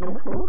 đúng đúng